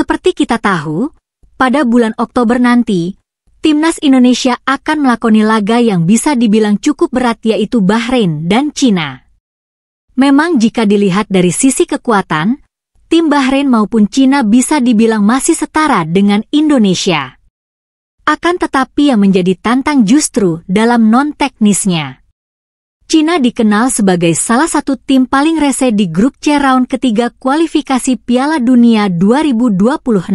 Seperti kita tahu, pada bulan Oktober nanti, Timnas Indonesia akan melakoni laga yang bisa dibilang cukup berat yaitu Bahrain dan Cina. Memang jika dilihat dari sisi kekuatan, tim Bahrain maupun Cina bisa dibilang masih setara dengan Indonesia. Akan tetapi yang menjadi tantang justru dalam non-teknisnya. Cina dikenal sebagai salah satu tim paling rese di grup C round ketiga kualifikasi Piala Dunia 2026.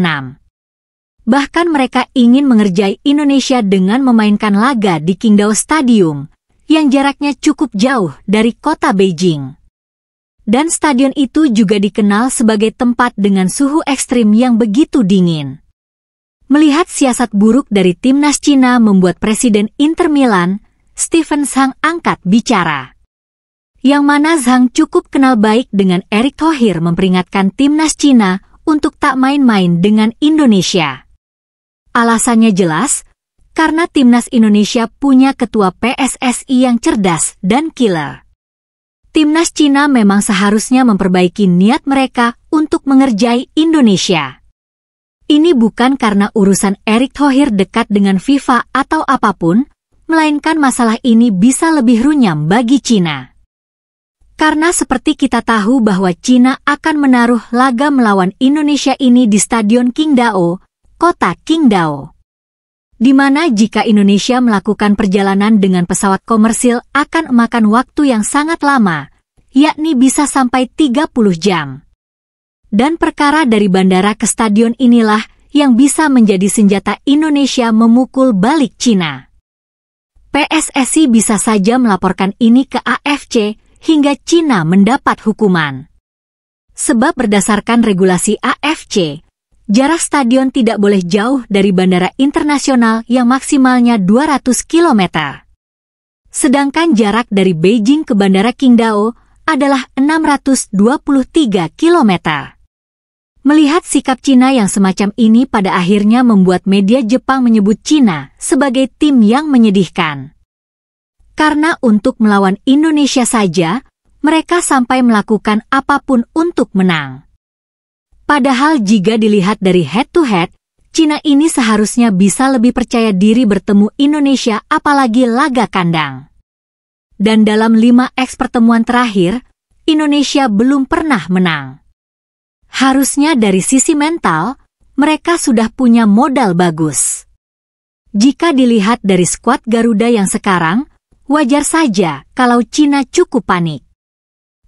Bahkan mereka ingin mengerjai Indonesia dengan memainkan laga di Qingdao Stadium, yang jaraknya cukup jauh dari kota Beijing. Dan stadion itu juga dikenal sebagai tempat dengan suhu ekstrim yang begitu dingin. Melihat siasat buruk dari timnas Cina membuat Presiden Inter Milan, Stephen Zhang angkat bicara. Yang mana Zhang cukup kenal baik dengan Erick Thohir memperingatkan timnas Cina untuk tak main-main dengan Indonesia. Alasannya jelas, karena timnas Indonesia punya ketua PSSI yang cerdas dan killer. Timnas Cina memang seharusnya memperbaiki niat mereka untuk mengerjai Indonesia. Ini bukan karena urusan Erick Thohir dekat dengan FIFA atau apa pun, melainkan masalah ini bisa lebih runyam bagi Cina. Karena seperti kita tahu bahwa Cina akan menaruh laga melawan Indonesia ini di Stadion Qingdao, kota Qingdao. Di mana jika Indonesia melakukan perjalanan dengan pesawat komersil akan memakan waktu yang sangat lama, yakni bisa sampai 30 jam dan perkara dari bandara ke stadion inilah yang bisa menjadi senjata Indonesia memukul balik Cina. PSSI bisa saja melaporkan ini ke AFC hingga Cina mendapat hukuman. Sebab berdasarkan regulasi AFC, jarak stadion tidak boleh jauh dari bandara internasional yang maksimalnya 200 km. Sedangkan jarak dari Beijing ke Bandara Qingdao adalah 623 km. Melihat sikap Cina yang semacam ini pada akhirnya membuat media Jepang menyebut Cina sebagai tim yang menyedihkan. Karena untuk melawan Indonesia saja, mereka sampai melakukan apa pun untuk menang. Padahal jika dilihat dari head-to-head, Cina ini seharusnya bisa lebih percaya diri bertemu Indonesia apalagi laga kandang. Dan dalam 5X pertemuan terakhir, Indonesia belum pernah menang. Harusnya dari sisi mental, mereka sudah punya modal bagus. Jika dilihat dari skuad Garuda yang sekarang, wajar saja kalau Cina cukup panik.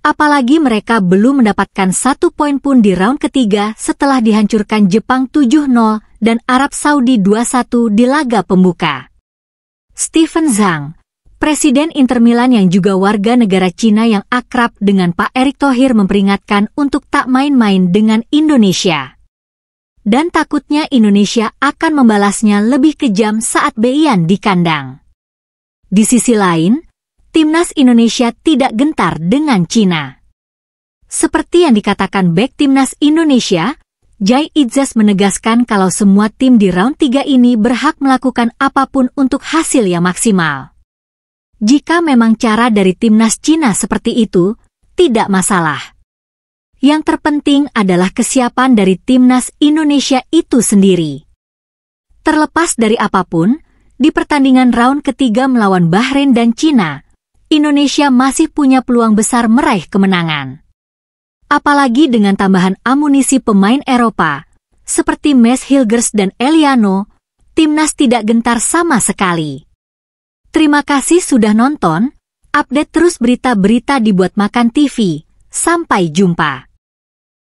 Apalagi mereka belum mendapatkan satu poin pun di round ketiga setelah dihancurkan Jepang 7-0 dan Arab Saudi 2-1 di laga pembuka. Stephen Zhang, Presiden Inter Milan yang juga warga negara Cina yang akrab dengan Pak Erick Thohir memperingatkan untuk tak main-main dengan Indonesia. Dan takutnya Indonesia akan membalasnya lebih kejam saat Beian di kandang. Di sisi lain, timnas Indonesia tidak gentar dengan Cina. Seperti yang dikatakan back timnas Indonesia, Jai Idzas menegaskan kalau semua tim di round 3 ini berhak melakukan apa pun untuk hasil yang maksimal. Jika memang cara dari timnas Cina seperti itu, tidak masalah. Yang terpenting adalah kesiapan dari timnas Indonesia itu sendiri. Terlepas dari apa pun, di pertandingan round ketiga melawan Bahrain dan Cina, Indonesia masih punya peluang besar meraih kemenangan. Apalagi dengan tambahan amunisi pemain Eropa, seperti Mes Hilgers dan Eliano, timnas tidak gentar sama sekali. Terima kasih sudah nonton. Update terus berita-berita dibuat Makan TV. Sampai jumpa.